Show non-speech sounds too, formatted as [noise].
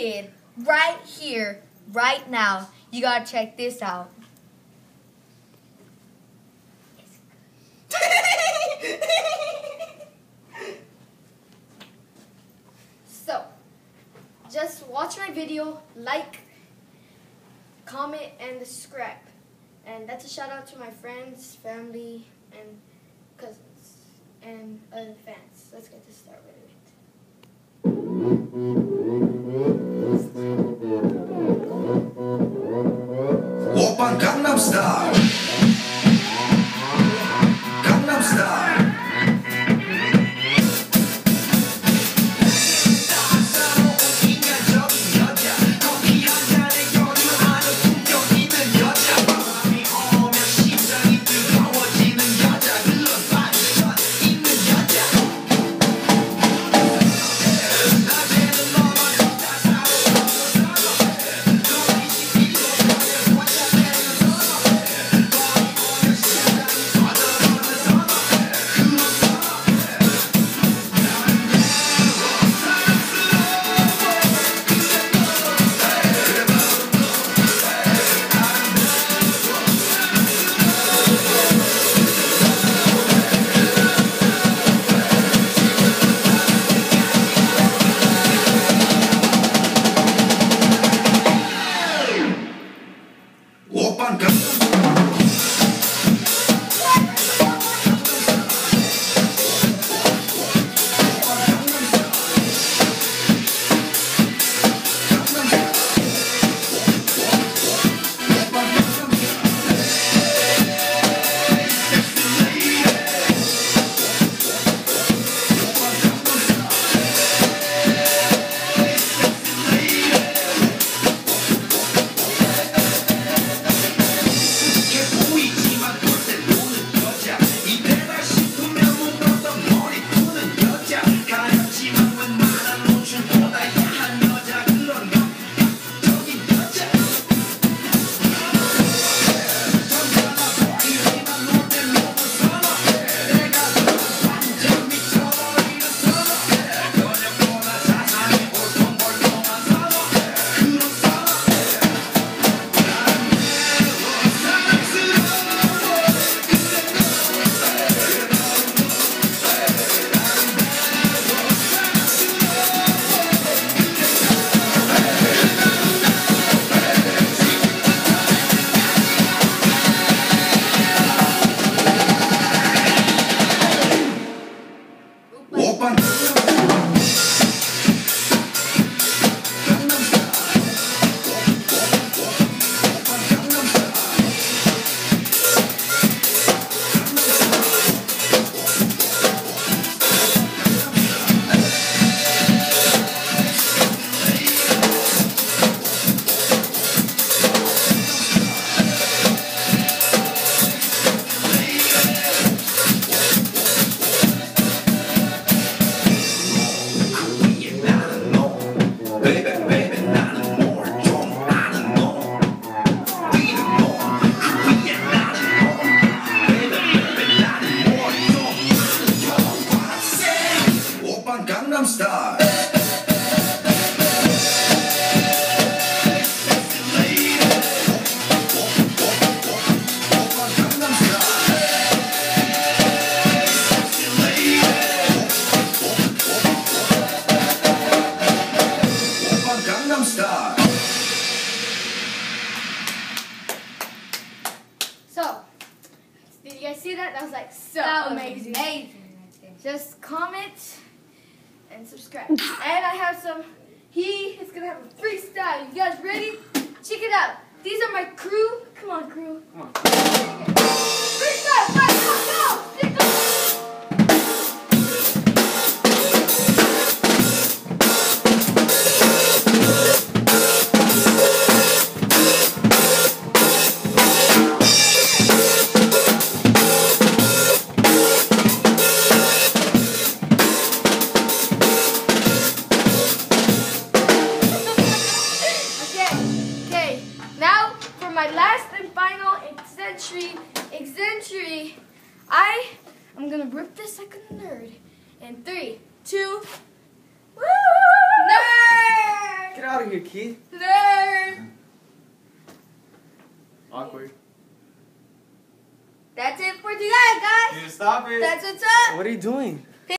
kid right here, right now. You gotta check this out. [laughs] so, just watch my video, like, comment, and subscribe. And that's a shout out to my friends, family, and cousins, and other fans. Let's get this started. banca. Gangnam Style. So, did you guys see that? That was like so that was amazing. amazing. Just comment and subscribe. and I have some, he is going to have a freestyle. You guys ready? Check it out. These are my crew. Come on, crew. Come on. Exentry. I am gonna rip this like a nerd. In three, two, woo! Nerd! Get out of here, Keith. Nerd! Awkward. That's it for today, guys. You stop it. That's what's up. What are you doing?